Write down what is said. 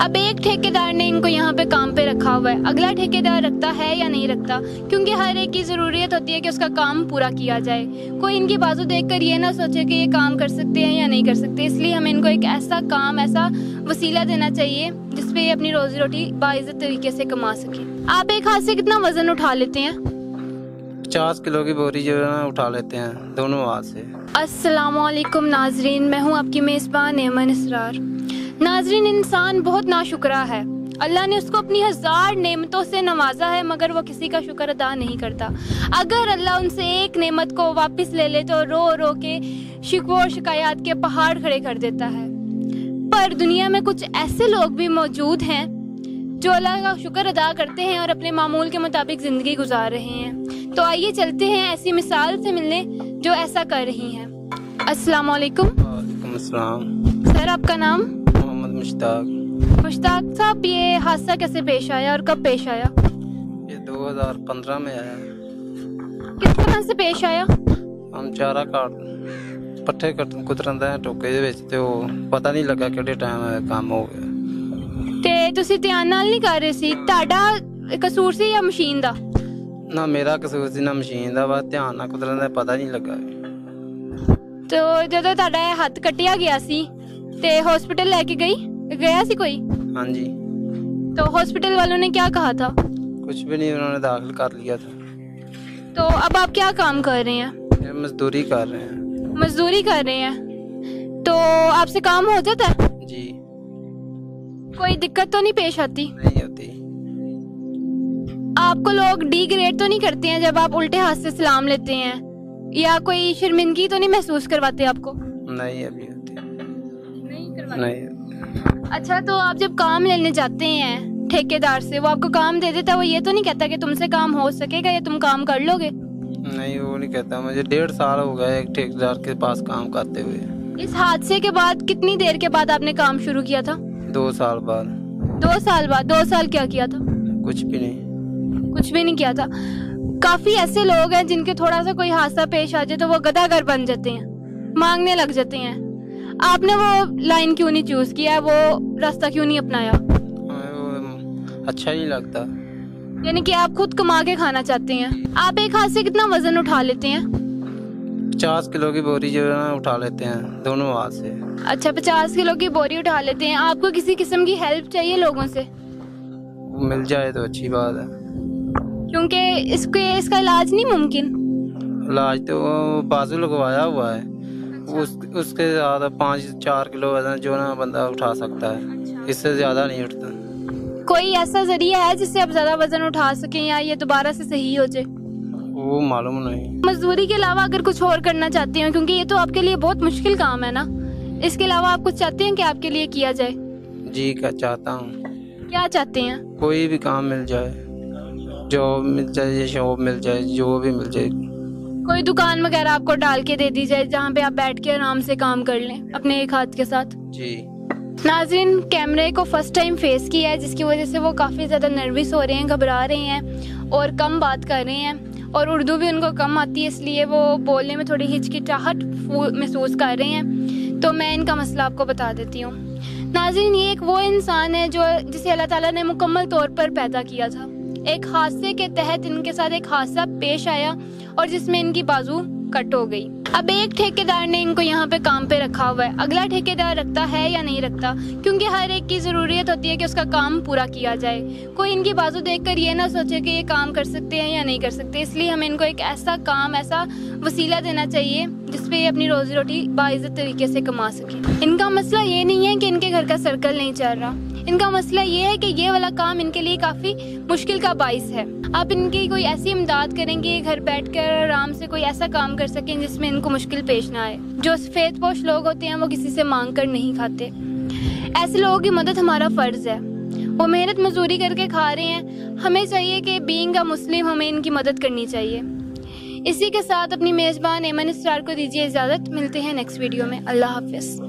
अब एक ठेकेदार ने इनको यहाँ पे काम पे रखा हुआ है। अगला ठेकेदार रखता है या नहीं रखता? क्योंकि हर एक की ज़रूरियत होती है कि उसका काम पूरा किया जाए। कोई इनकी बाजू देखकर ये ना सोचे कि ये काम कर सकते हैं या नहीं कर सकते। इसलिए हमें इनको एक ऐसा काम ऐसा वसीला देना चाहिए जिसपे ये अपनी रोजी रोटी बाइज्जत तरीके से कमा सके। आप एक हाथ से कितना वज़न उठा लेते हैं? पचास किलो की बोरी जो है उठा लेते हैं दोनों हाथ से। असलकुम नाजरीन मैं हूँ आपकी मेज़बान एमन इसरार। नाजरीन इंसान बहुत नाशुक्रा है। अल्लाह ने उसको अपनी हज़ार नेमतों से नवाजा है मगर वो किसी का शुक्र अदा नहीं करता। अगर अल्लाह उनसे एक नेमत को वापस ले ले तो रो रो के शिकवो और शिकायत के पहाड़ खड़े कर देता है। पर दुनिया में कुछ ऐसे लोग भी मौजूद हैं जो अल्लाह का शुक्र अदा करते हैं और अपने मामूल के मुताबिक ज़िंदगी गुजार रहे हैं। तो आइए चलते हैं ऐसी मिसाल से मिलने जो ऐसा कर रही हैं। अस्सलाम वालेकुम वालेकुम सर आपका नाम? मुश्ताक मुश्ताक साहब ये हादसा कैसे पेश आया और कब पेश आया ये 2015 में आया किस तरह से पेश आया हम ਚਾਰਾ ਕਾਟ ਪੱਠੇ ਕੱਟ ਕੁਤਰਨ ਦਾ ਟੋਕੇ ਦੇ ਵਿੱਚ ਤੇ ਉਹ ਪਤਾ ਨਹੀਂ ਲੱਗਾ ਕਿਹੜੇ ਟਾਈਮ ਕੰਮ ਹੋ ਗਿਆ ਤੇ ਤੁਸੀਂ ਧਿਆਨ ਨਾਲ ਨਹੀਂ ਕਰ ਰਹੇ ਸੀ ਤੁਹਾਡਾ ਕਸੂਰ ਸੀ ਜਾਂ ਮਸ਼ੀਨ ਦਾ ਨਾ ਮੇਰਾ ਕਸੂਰ ਸੀ ਨਾ ਮਸ਼ੀਨ ਦਾ ਵਾ ਧਿਆਨ ਨਾਲ ਕੁਤਰਨ ਦਾ ਪਤਾ ਨਹੀਂ ਲੱਗਾ ਤੋ ਜਦੋਂ ਤੁਹਾਡਾ ਇਹ ਹੱਥ ਕੱਟਿਆ ਗਿਆ ਸੀ ते हॉस्पिटल लेके गई? गया सी कोई? हाँ जी। तो हॉस्पिटल वालों ने क्या कहा था? कुछ भी नहीं उन्होंने दाखिल कर लिया था। तो अब आप क्या काम कर रहे हैं? मजदूरी कर रहे हैं। मजदूरी कर रहे हैं? तो आपसे काम हो जाता है? जी। कोई दिक्कत तो नहीं पेश आती? नहीं होती। आपको लोग डी ग्रेड तो नहीं करते हैं जब आप उल्टे हाथ से सलाम लेते हैं? या कोई शर्मिंदगी तो नहीं महसूस करवाते आपको? नहीं अभी नहीं। अच्छा तो आप जब काम लेने जाते हैं ठेकेदार से वो आपको काम दे देता है? वो ये तो नहीं कहता कि तुमसे काम हो सकेगा या तुम काम कर लोगे? नहीं वो नहीं कहता। मुझे डेढ़ साल हो गया एक ठेकेदार के पास काम करते हुए। इस हादसे के बाद कितनी देर के बाद आपने काम शुरू किया था? दो साल बाद। दो साल बाद? दो साल क्या किया था? कुछ भी नहीं। कुछ भी नहीं किया था। काफ़ी ऐसे लोग हैं जिनके थोड़ा सा कोई हादसा पेश आ जाए तो वो गदागर बन जाते हैं मांगने लग जाते हैं। आपने वो लाइन क्यों नहीं चूज़ किया? वो रास्ता क्यों नहीं अपनाया? अच्छा ही लगता। यानी कि आप खुद कमा के खाना चाहते हैं। आप एक हाथ से कितना वज़न उठा लेते हैं? पचास किलो की बोरी जो है ना उठा लेते हैं दोनों हाथ से। अच्छा पचास किलो की बोरी उठा लेते हैं। आपको किसी किस्म की हेल्प चाहिए लोगों से? मिल जाए तो अच्छी बात है। क्योंकि इसके इसका इलाज नहीं मुमकिन। इलाज तो बाजू लगवाया हुआ है। उस उसके ज़्यादा पाँच चार किलो वज़न जो ना बंदा उठा सकता है। इससे ज़्यादा नहीं उठता। कोई ऐसा ज़रिया है जिससे आप ज़्यादा वज़न उठा सकें या ये दोबारा से सही हो जाए? वो मालूम नहीं। मजदूरी के अलावा अगर कुछ और करना चाहते हैं क्योंकि ये तो आपके लिए बहुत मुश्किल काम है ना। इसके अलावा आप कुछ चाहते हैं कि आपके लिए किया जाए? जी क्या चाहता हूँ। क्या चाहते हैं? कोई भी काम मिल जाए जॉब मिल जाए शॉप मिल जाए जो भी मिल जाए कोई दुकान वगैरह आपको डाल के दे दी जाए जहाँ पे आप बैठ के आराम से काम कर लें अपने एक हाथ के साथ। जी। नाजिन कैमरे को फ़र्स्ट टाइम फेस किया है जिसकी वजह से वो काफ़ी ज़्यादा नर्वस हो रहे हैं घबरा रहे हैं और कम बात कर रहे हैं और उर्दू भी उनको कम आती है इसलिए वो बोलने में थोड़ी हिचकिचाहट महसूस कर रहे हैं। तो मैं इनका मसला आपको बता देती हूँ। नाजिन ये एक वो इंसान है जो जिसे अल्लाह ताला ने मुकम्मल तौर पर पैदा किया था। एक हादसे के तहत इनके साथ एक हादसा पेश आया और जिसमें इनकी बाजू कट हो गई। अब एक ठेकेदार ने इनको यहाँ पे काम पे रखा हुआ है। अगला ठेकेदार रखता है या नहीं रखता? क्योंकि हर एक की ज़रूरियत होती है कि उसका काम पूरा किया जाए। कोई इनकी बाजू देखकर ये ना सोचे कि ये काम कर सकते हैं या नहीं कर सकते। इसलिए हमें इनको एक ऐसा काम, ऐसा वसीला देना चाहिए, जिसपे ये अपनी रोजी रोटी बाइज्जत तरीके से कमा सके। इनका मसला ये नहीं है कि इनके घर का सर्कल नहीं चल रहा। इनका मसला ये है कि ये वाला काम इनके लिए काफ़ी मुश्किल का बाइस है। आप इनकी कोई ऐसी इमदाद करेंगे, घर बैठ कर आराम से कोई ऐसा काम कर सकें जिसमें इनको मुश्किल पेश ना आए। जो सफ़ेद पोश लोग होते हैं, वो किसी से मांग कर नहीं खाते। ऐसे लोगों की मदद हमारा फ़र्ज़ है। वो मेहनत मजदूरी करके खा रहे हैं। हमें चाहिए कि बींग मुस्लिम, हमें इनकी मदद करनी चाहिए। इसी के साथ अपनी मेज़बान एमन स्टार को दीजिए इजाज़त। मिलते हैं नेक्स्ट वीडियो में। अल्लाह हाफिज़।